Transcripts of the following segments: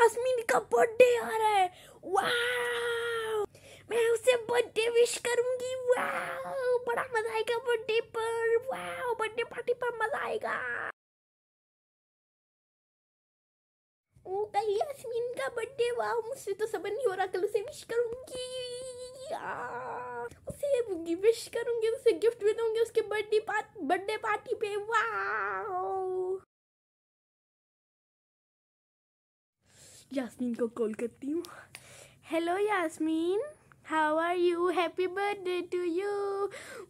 यास्मीन का बर्थडे आ रहा है। वाओ मैं उसे बर्थडे विश करूँगी। वाह बड़ा मज़ा आएगा बर्थडे पर। वाओ बर्थडे पार्टी पर मज़ा आएगा। ओ, कल यास्मीन का बर्थडे वाओ मुझसे तो सबर नहीं हो रहा, कल उसे विश करूँगी। उसे विश करूँगी, उसे गिफ्ट भी दूँगी उसके बर्थडे पार्टी बर्थडे पार्टी पे। वाओ यास्मीन को कॉल करती हूँ। Hello Yasmin how are you happy birthday to you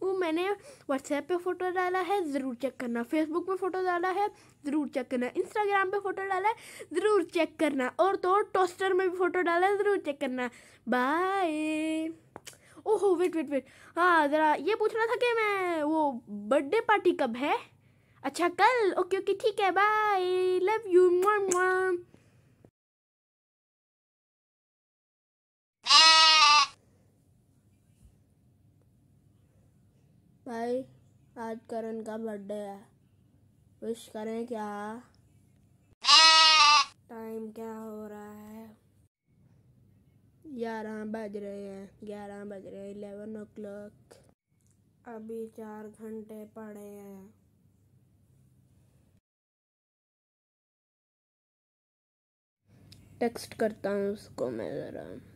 वो मैंने व्हाट्सएप पे फ़ोटो डाला है, ज़रूर चेक करना। फेसबुक पे फ़ोटो डाला है, ज़रूर चेक करना। इंस्टाग्राम पे फ़ोटो डाला है, ज़रूर चेक करना। और तो और टोस्टर में भी फ़ोटो डाला है, ज़रूर चेक करना। बाय ओहो वेट वेट वेट हाँ ज़रा ये पूछना था कि मैं, वो बर्थडे पार्टी कब है? अच्छा कल। ओके ओके ठीक है बाय लव यू भाई, आज करण का बर्थडे है। विश करें क्या? टाइम क्या हो रहा है? ग्यारह बज रहे हैं। ग्यारह बज रहे हैं इलेवन ओ क्लॉक अभी चार घंटे पड़े हैं। टेक्स्ट करता हूँ उसको मैं ज़रा।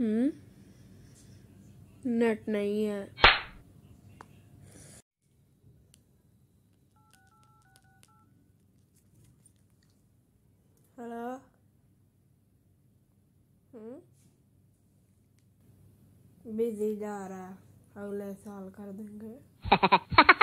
हम्म। नेट नहीं है। हेलो? हम्म। बिज़ी जा रहा है। अगले साल कर देंगे।